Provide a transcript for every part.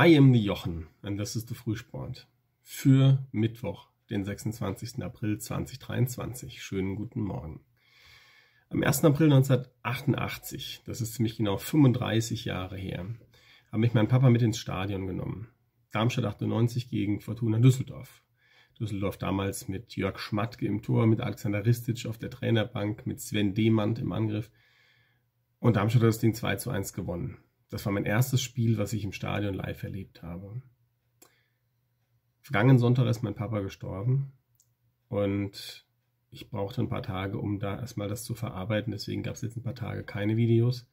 I am the Jochen and this is the Frühsport für Mittwoch, den 26. April 2023. Schönen guten Morgen. Am 1. April 1988, das ist ziemlich genau 35 Jahre her, habe mich mein Papa mit ins Stadion genommen. Darmstadt 98 gegen Fortuna Düsseldorf. Düsseldorf damals mit Jörg Schmatke im Tor, mit Alexander Ristic auf der Trainerbank, mit Sven Demand im Angriff. Und Darmstadt hat das Ding 2 zu 1 gewonnen. Das war mein erstes Spiel, was ich im Stadion live erlebt habe. Vergangenen Sonntag ist mein Papa gestorben und ich brauchte ein paar Tage, um da erstmal das zu verarbeiten. Deswegen gab es jetzt ein paar Tage keine Videos.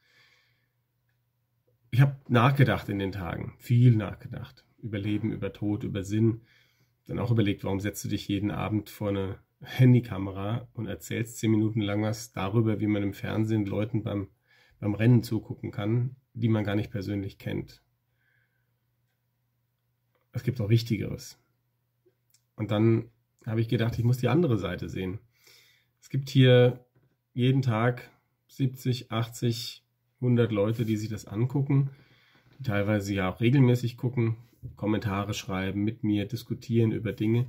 Ich habe nachgedacht in den Tagen, viel nachgedacht. Über Leben, über Tod, über Sinn. Dann auch überlegt, warum setzt du dich jeden Abend vor eine Handykamera und erzählst zehn Minuten lang was darüber, wie man im Fernsehen Leuten beim, beim Rennen zugucken kann die man gar nicht persönlich kennt. Es gibt auch Wichtigeres. Und dann habe ich gedacht, ich muss die andere Seite sehen. Es gibt hier jeden Tag 70, 80, 100 Leute, die sich das angucken, die teilweise ja auch regelmäßig gucken, Kommentare schreiben, mit mir diskutieren über Dinge.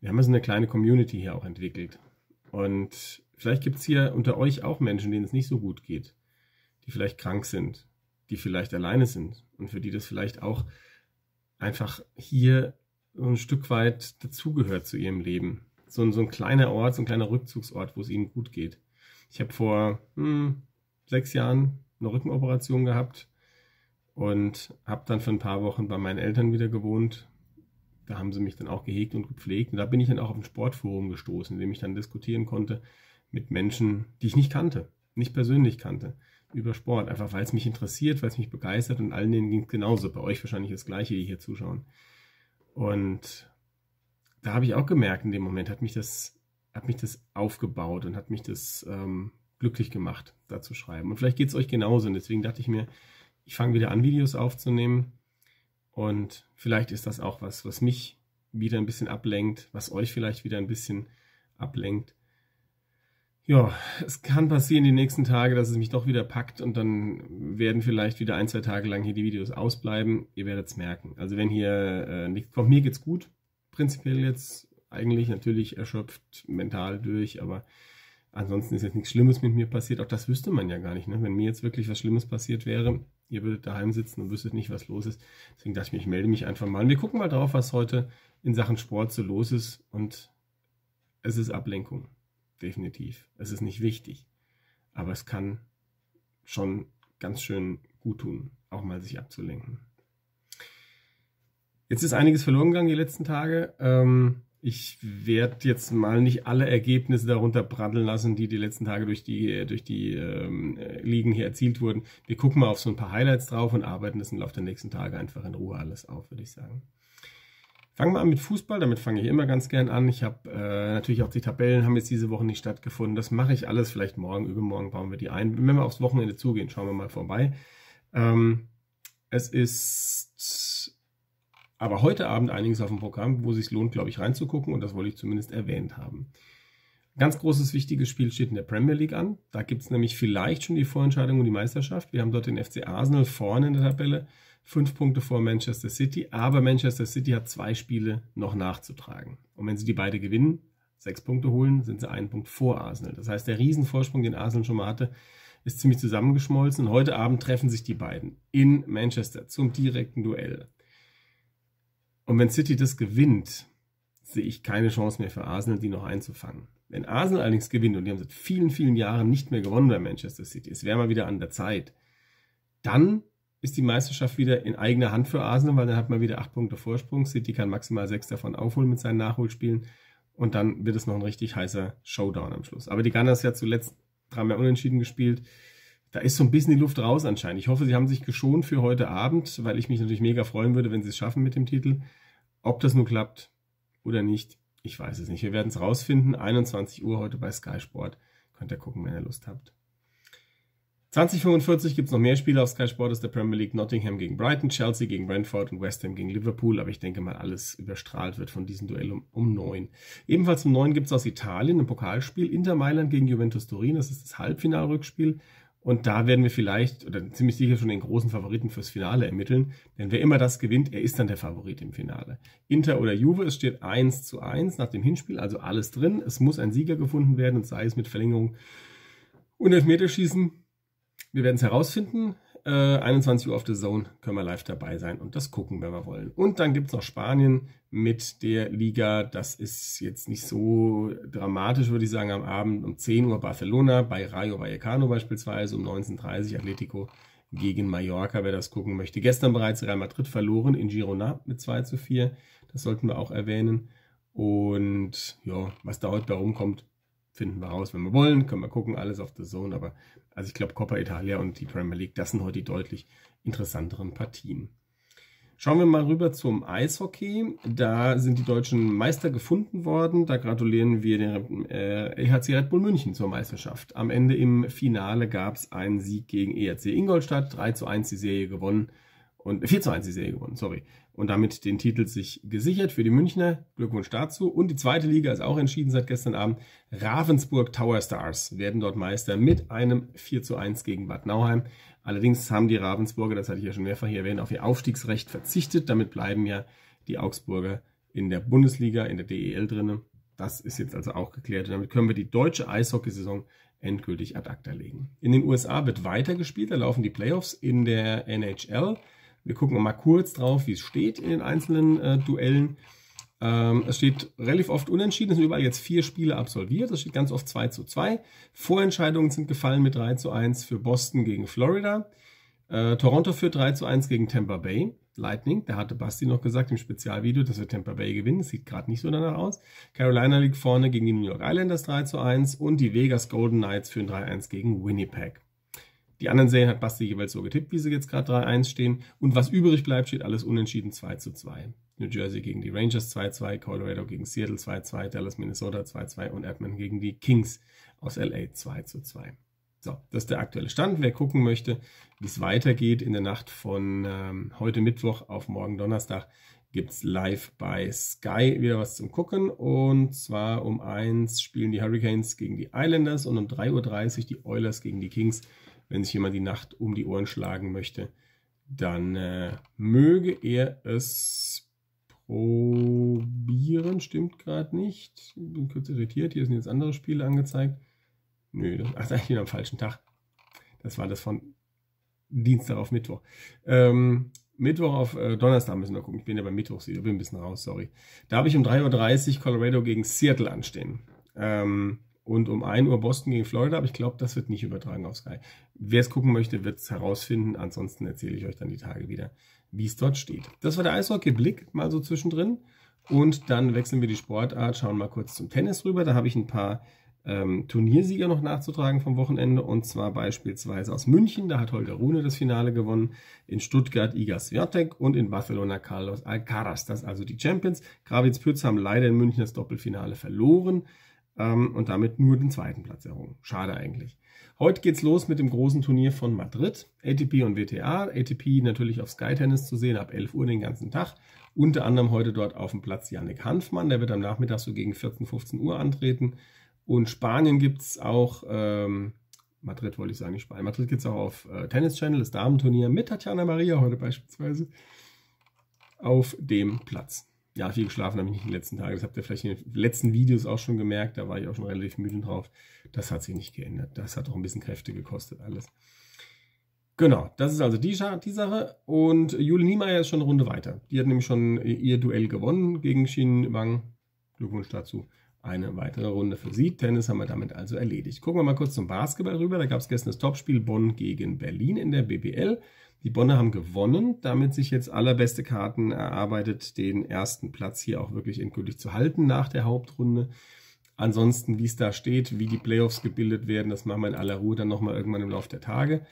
Wir haben also eine kleine Community hier auch entwickelt. Und vielleicht gibt es hier unter euch auch Menschen, denen es nicht so gut geht, die vielleicht krank sind, die vielleicht alleine sind und für die das vielleicht auch einfach hier so ein Stück weit dazugehört zu ihrem Leben. So ein, so ein kleiner Ort, so ein kleiner Rückzugsort, wo es ihnen gut geht. Ich habe vor hm, sechs Jahren eine Rückenoperation gehabt und habe dann für ein paar Wochen bei meinen Eltern wieder gewohnt. Da haben sie mich dann auch gehegt und gepflegt. Und da bin ich dann auch auf ein Sportforum gestoßen, in dem ich dann diskutieren konnte mit Menschen, die ich nicht kannte, nicht persönlich kannte über Sport, einfach weil es mich interessiert, weil es mich begeistert und allen denen ging es genauso. Bei euch wahrscheinlich das Gleiche, die hier zuschauen. Und da habe ich auch gemerkt, in dem Moment hat mich das, hat mich das aufgebaut und hat mich das ähm, glücklich gemacht, da zu schreiben. Und vielleicht geht es euch genauso. Und deswegen dachte ich mir, ich fange wieder an, Videos aufzunehmen. Und vielleicht ist das auch was, was mich wieder ein bisschen ablenkt, was euch vielleicht wieder ein bisschen ablenkt. Ja, es kann passieren die nächsten Tage, dass es mich doch wieder packt und dann werden vielleicht wieder ein, zwei Tage lang hier die Videos ausbleiben. Ihr werdet es merken. Also wenn hier äh, nichts kommt, mir geht's gut. Prinzipiell jetzt eigentlich natürlich erschöpft, mental durch, aber ansonsten ist jetzt nichts Schlimmes mit mir passiert. Auch das wüsste man ja gar nicht. Ne? Wenn mir jetzt wirklich was Schlimmes passiert wäre, ihr würdet daheim sitzen und wüsstet nicht, was los ist. Deswegen dachte ich mir, ich melde mich einfach mal. Und wir gucken mal drauf, was heute in Sachen Sport so los ist. Und es ist Ablenkung definitiv. Es ist nicht wichtig, aber es kann schon ganz schön gut tun, auch mal sich abzulenken. Jetzt ist einiges verloren gegangen die letzten Tage. Ähm, ich werde jetzt mal nicht alle Ergebnisse darunter braddeln lassen, die die letzten Tage durch die, durch die ähm, Ligen hier erzielt wurden. Wir gucken mal auf so ein paar Highlights drauf und arbeiten das im Laufe der nächsten Tage einfach in Ruhe alles auf, würde ich sagen. Fangen wir an mit Fußball, damit fange ich immer ganz gern an. Ich habe äh, natürlich auch die Tabellen haben jetzt diese Woche nicht stattgefunden. Das mache ich alles vielleicht morgen, übermorgen bauen wir die ein. Wenn wir aufs Wochenende zugehen, schauen wir mal vorbei. Ähm, es ist aber heute Abend einiges auf dem Programm, wo es sich lohnt, glaube ich, reinzugucken und das wollte ich zumindest erwähnt haben. Ganz großes, wichtiges Spiel steht in der Premier League an. Da gibt es nämlich vielleicht schon die Vorentscheidung um die Meisterschaft. Wir haben dort den FC Arsenal vorne in der Tabelle fünf Punkte vor Manchester City, aber Manchester City hat zwei Spiele noch nachzutragen. Und wenn sie die beide gewinnen, sechs Punkte holen, sind sie einen Punkt vor Arsenal. Das heißt, der Riesenvorsprung, den Arsenal schon mal hatte, ist ziemlich zusammengeschmolzen. Und heute Abend treffen sich die beiden in Manchester zum direkten Duell. Und wenn City das gewinnt, sehe ich keine Chance mehr für Arsenal, die noch einzufangen. Wenn Arsenal allerdings gewinnt, und die haben seit vielen, vielen Jahren nicht mehr gewonnen bei Manchester City, es wäre mal wieder an der Zeit, dann ist die Meisterschaft wieder in eigener Hand für Arsenal, weil dann hat man wieder acht Punkte Vorsprung. City kann maximal sechs davon aufholen mit seinen Nachholspielen. Und dann wird es noch ein richtig heißer Showdown am Schluss. Aber die Gunners ja zuletzt dreimal unentschieden gespielt. Da ist so ein bisschen die Luft raus anscheinend. Ich hoffe, sie haben sich geschont für heute Abend, weil ich mich natürlich mega freuen würde, wenn sie es schaffen mit dem Titel. Ob das nun klappt oder nicht, ich weiß es nicht. Wir werden es rausfinden. 21 Uhr heute bei Sky Sport. Könnt ihr gucken, wenn ihr Lust habt. 2045 gibt es noch mehr Spiele auf Sky Sport aus der Premier League. Nottingham gegen Brighton, Chelsea gegen Brentford und West Ham gegen Liverpool. Aber ich denke mal, alles überstrahlt wird von diesem Duell um, um 9. Ebenfalls um 9 gibt es aus Italien ein Pokalspiel. Inter Mailand gegen Juventus Turin. Das ist das Halbfinalrückspiel. Und da werden wir vielleicht oder ziemlich sicher schon den großen Favoriten fürs Finale ermitteln. Denn wer immer das gewinnt, er ist dann der Favorit im Finale. Inter oder Juve, es steht 1 zu 1 nach dem Hinspiel, also alles drin. Es muss ein Sieger gefunden werden und sei es mit Verlängerung und Elfmeterschießen. Wir werden es herausfinden. Äh, 21 Uhr auf The Zone können wir live dabei sein und das gucken, wenn wir wollen. Und dann gibt es noch Spanien mit der Liga. Das ist jetzt nicht so dramatisch, würde ich sagen, am Abend um 10 Uhr Barcelona, bei Rayo Vallecano beispielsweise, um 19.30 Uhr Atletico gegen Mallorca, wer das gucken möchte. Gestern bereits Real Madrid verloren in Girona mit 2 zu 4. Das sollten wir auch erwähnen. Und ja, was da heute bei rumkommt, finden wir raus, wenn wir wollen. Können wir gucken, alles auf The Zone. Aber also ich glaube, Coppa Italia und die Premier League, das sind heute die deutlich interessanteren Partien. Schauen wir mal rüber zum Eishockey. Da sind die deutschen Meister gefunden worden. Da gratulieren wir dem äh, EHC Red Bull München zur Meisterschaft. Am Ende im Finale gab es einen Sieg gegen EHC Ingolstadt. 3 zu 1 die Serie gewonnen. Und 4 zu 1 die Serie gewonnen, sorry und damit den Titel sich gesichert für die Münchner. Glückwunsch dazu. Und die zweite Liga ist auch entschieden seit gestern Abend. Ravensburg Tower Stars werden dort Meister mit einem 4 zu 1 gegen Bad Nauheim. Allerdings haben die Ravensburger, das hatte ich ja schon mehrfach hier erwähnt, auf ihr Aufstiegsrecht verzichtet. Damit bleiben ja die Augsburger in der Bundesliga, in der DEL drinnen. Das ist jetzt also auch geklärt. Und damit können wir die deutsche Eishockeysaison endgültig ad acta legen. In den USA wird weitergespielt. Da laufen die Playoffs in der NHL. Wir gucken mal kurz drauf, wie es steht in den einzelnen äh, Duellen. Ähm, es steht relativ oft unentschieden. Es sind überall jetzt vier Spiele absolviert. Es steht ganz oft 2 zu 2. Vorentscheidungen sind gefallen mit 3 zu 1 für Boston gegen Florida. Äh, Toronto führt 3 zu 1 gegen Tampa Bay. Lightning, da hatte Basti noch gesagt im Spezialvideo, dass wir Tampa Bay gewinnen. Das sieht gerade nicht so danach aus. Carolina liegt vorne gegen die New York Islanders 3 zu 1 und die Vegas Golden Knights führen 3-1 gegen Winnipeg. Die anderen Serien hat Basti jeweils so getippt, wie sie jetzt gerade 3-1 stehen. Und was übrig bleibt, steht alles unentschieden 2 2. New Jersey gegen die Rangers 2-2, Colorado gegen Seattle 2-2, Dallas, Minnesota 2-2 und Edmund gegen die Kings aus LA 2 2. So, das ist der aktuelle Stand. Wer gucken möchte, wie es weitergeht in der Nacht von ähm, heute Mittwoch auf morgen Donnerstag, gibt es live bei Sky wieder was zum Gucken. Und zwar um 1 spielen die Hurricanes gegen die Islanders und um 3.30 Uhr die Oilers gegen die Kings wenn sich jemand die Nacht um die Ohren schlagen möchte, dann äh, möge er es probieren. Stimmt gerade nicht. Ich bin kurz irritiert. Hier sind jetzt andere Spiele angezeigt. Nö, das ach, ich bin am falschen Tag. Das war das von Dienstag auf Mittwoch. Ähm, Mittwoch auf äh, Donnerstag müssen wir gucken. Ich bin ja beim Mittwoch, ich bin ein bisschen raus, sorry. Da habe ich um 3.30 Uhr Colorado gegen Seattle anstehen. Ähm, und um 1 Uhr Boston gegen Florida, aber ich glaube, das wird nicht übertragen auf Sky. Wer es gucken möchte, wird es herausfinden. Ansonsten erzähle ich euch dann die Tage wieder, wie es dort steht. Das war der Eishockey-Blick, mal so zwischendrin. Und dann wechseln wir die Sportart, schauen mal kurz zum Tennis rüber. Da habe ich ein paar ähm, Turniersieger noch nachzutragen vom Wochenende. Und zwar beispielsweise aus München, da hat Holger Rune das Finale gewonnen. In Stuttgart Iga Swiatek und in Barcelona Carlos Alcaraz. Das also die Champions. Gravitz Pütz haben leider in München das Doppelfinale verloren ähm, und damit nur den zweiten Platz errungen. Schade eigentlich. Heute geht's los mit dem großen Turnier von Madrid, ATP und WTA. ATP natürlich auf Sky Tennis zu sehen, ab 11 Uhr den ganzen Tag. Unter anderem heute dort auf dem Platz Yannick Hanfmann, der wird am Nachmittag so gegen 14, 15 Uhr antreten. Und Spanien gibt's auch, ähm, Madrid wollte ich sagen, nicht Spanien, Madrid gibt's auch auf äh, Tennis Channel, das Damenturnier mit Tatjana Maria heute beispielsweise auf dem Platz ja, viel geschlafen habe ich nicht in den letzten Tagen. Das habt ihr vielleicht in den letzten Videos auch schon gemerkt. Da war ich auch schon relativ müde drauf. Das hat sich nicht geändert. Das hat auch ein bisschen Kräfte gekostet alles. Genau, das ist also die, die Sache. Und Jule Niemeyer ist schon eine Runde weiter. Die hat nämlich schon ihr Duell gewonnen gegen Xin Wang. Glückwunsch dazu. Eine weitere Runde für sie. Tennis haben wir damit also erledigt. Gucken wir mal kurz zum Basketball rüber. Da gab es gestern das Topspiel Bonn gegen Berlin in der BBL. Die Bonner haben gewonnen, damit sich jetzt allerbeste Karten erarbeitet, den ersten Platz hier auch wirklich endgültig zu halten nach der Hauptrunde. Ansonsten, wie es da steht, wie die Playoffs gebildet werden, das machen wir in aller Ruhe dann nochmal irgendwann im Laufe der Tage.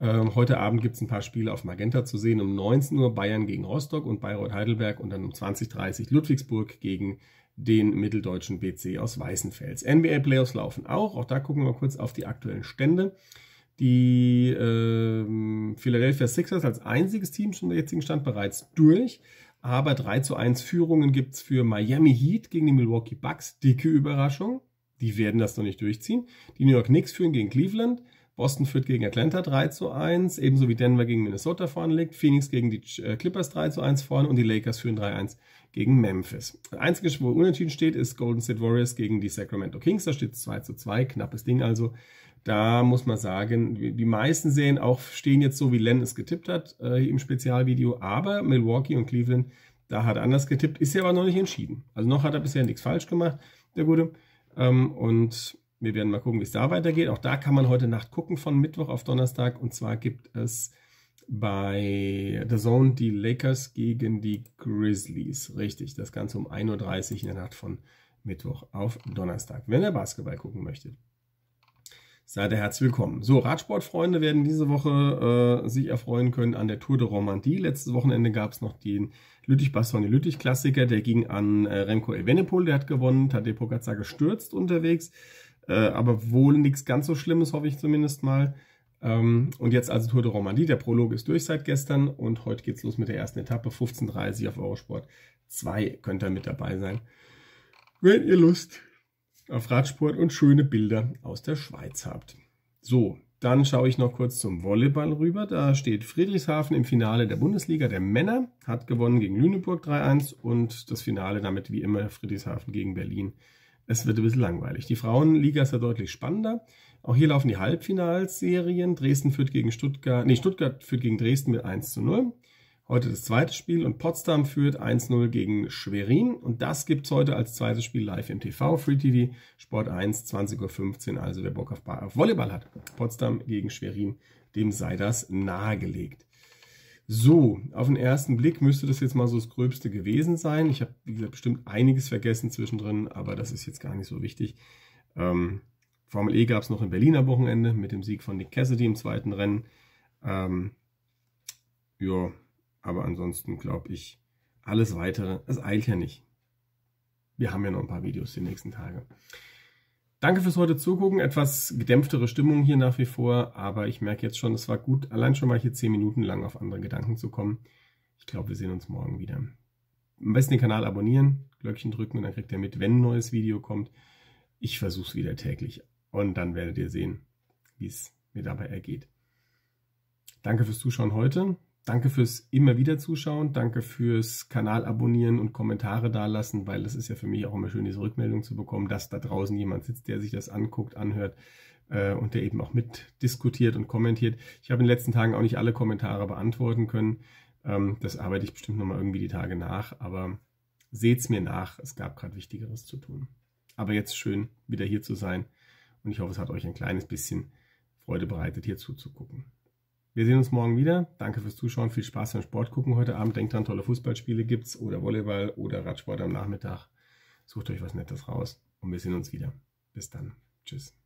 Ähm, heute Abend gibt es ein paar Spiele auf Magenta zu sehen. Um 19 Uhr Bayern gegen Rostock und Bayreuth Heidelberg und dann um 20.30 Uhr Ludwigsburg gegen den mitteldeutschen BC aus Weißenfels. NBA Playoffs laufen auch. Auch da gucken wir mal kurz auf die aktuellen Stände. Die äh, Philadelphia Sixers als einziges Team schon im jetzigen Stand bereits durch. Aber 3 zu 1 Führungen gibt es für Miami Heat gegen die Milwaukee Bucks. Dicke Überraschung. Die werden das noch nicht durchziehen. Die New York Knicks führen gegen Cleveland. Boston führt gegen Atlanta 3 zu 1, ebenso wie Denver gegen Minnesota vorne liegt, Phoenix gegen die äh, Clippers 3 zu 1 vorne und die Lakers führen 3-1 gegen Memphis. Das einzige, wo unentschieden steht, ist Golden State Warriors gegen die Sacramento Kings. Da steht 2 zu 2, knappes Ding also. Da muss man sagen, die meisten Serien auch stehen jetzt so, wie Len es getippt hat äh, im Spezialvideo, aber Milwaukee und Cleveland, da hat er anders getippt, ist ja aber noch nicht entschieden. Also noch hat er bisher nichts falsch gemacht, der Gute. Ähm, und wir werden mal gucken, wie es da weitergeht. Auch da kann man heute Nacht gucken von Mittwoch auf Donnerstag. Und zwar gibt es bei The Zone die Lakers gegen die Grizzlies. Richtig, das Ganze um 1.30 Uhr in der Nacht von Mittwoch auf Donnerstag. Wenn ihr Basketball gucken möchtet, seid ihr herzlich willkommen. So, Radsportfreunde werden diese Woche äh, sich erfreuen können an der Tour de Romandie. Letztes Wochenende gab es noch den Lüttich-Bastogne-Lüttich-Klassiker. Der ging an äh, Remco Evenepoel, der hat gewonnen, Tadej Pogacar gestürzt unterwegs. Äh, aber wohl nichts ganz so Schlimmes, hoffe ich zumindest mal. Ähm, und jetzt also Tour de Romandie. Der Prolog ist durch seit gestern und heute geht's los mit der ersten Etappe. 15.30 auf Eurosport 2 könnt ihr mit dabei sein. Wenn ihr Lust auf Radsport und schöne Bilder aus der Schweiz habt. So, dann schaue ich noch kurz zum Volleyball rüber. Da steht Friedrichshafen im Finale der Bundesliga der Männer, hat gewonnen gegen Lüneburg 3-1 und das Finale damit wie immer Friedrichshafen gegen Berlin es wird ein bisschen langweilig. Die Frauenliga ist ja deutlich spannender. Auch hier laufen die Halbfinalserien. Dresden führt gegen Stuttgart, nee, Stuttgart führt gegen Dresden mit 1 zu 0. Heute das zweite Spiel und Potsdam führt 1-0 gegen Schwerin und das gibt es heute als zweites Spiel live im TV, Free TV, Sport 1, 20.15 Uhr, also wer Bock auf, auf Volleyball hat. Potsdam gegen Schwerin, dem sei das nahegelegt. So, auf den ersten Blick müsste das jetzt mal so das Gröbste gewesen sein. Ich habe, wie gesagt, bestimmt einiges vergessen zwischendrin, aber das ist jetzt gar nicht so wichtig. Ähm, Formel E gab es noch im Berliner Wochenende mit dem Sieg von Nick Cassidy im zweiten Rennen. Ähm, ja, aber ansonsten glaube ich, alles weitere, es eilt ja nicht. Wir haben ja noch ein paar Videos die nächsten Tage. Danke fürs heute Zugucken. Etwas gedämpftere Stimmung hier nach wie vor, aber ich merke jetzt schon, es war gut, allein schon mal hier 10 Minuten lang auf andere Gedanken zu kommen. Ich glaube, wir sehen uns morgen wieder. Am besten den Kanal abonnieren, Glöckchen drücken und dann kriegt ihr mit, wenn ein neues Video kommt. Ich versuche es wieder täglich und dann werdet ihr sehen, wie es mir dabei ergeht. Danke fürs Zuschauen heute. Danke fürs immer wieder Zuschauen. Danke fürs Kanal abonnieren und Kommentare dalassen, weil das ist ja für mich auch immer schön, diese Rückmeldung zu bekommen, dass da draußen jemand sitzt, der sich das anguckt, anhört äh, und der eben auch mitdiskutiert und kommentiert. Ich habe in den letzten Tagen auch nicht alle Kommentare beantworten können. Ähm, das arbeite ich bestimmt nochmal irgendwie die Tage nach, aber seht's mir nach. Es gab gerade Wichtigeres zu tun. Aber jetzt schön, wieder hier zu sein und ich hoffe, es hat euch ein kleines bisschen Freude bereitet, hier zuzugucken. Wir sehen uns morgen wieder. Danke fürs Zuschauen. Viel Spaß beim Sport gucken heute Abend. Denkt dran, tolle Fußballspiele gibt's oder Volleyball oder Radsport am Nachmittag. Sucht euch was Nettes raus und wir sehen uns wieder. Bis dann. Tschüss.